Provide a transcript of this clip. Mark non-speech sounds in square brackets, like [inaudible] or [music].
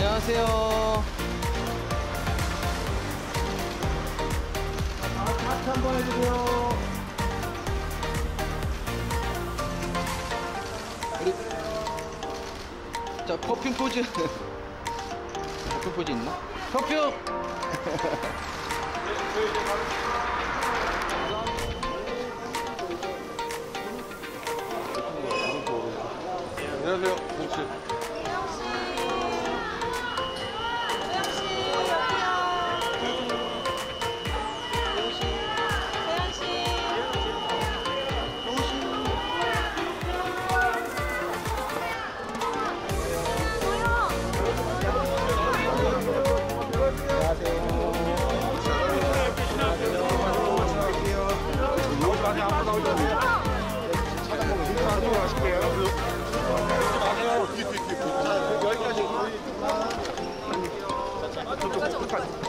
안녕하세요. 하트 한번 해주세요. 우리 자 퍼퓸 포즈. [laughs] 퍼퓸 포즈 있나? 퍼퓸. [laughs] 안녕하세요, 동치. 여기까지. 저쪽 끝까지.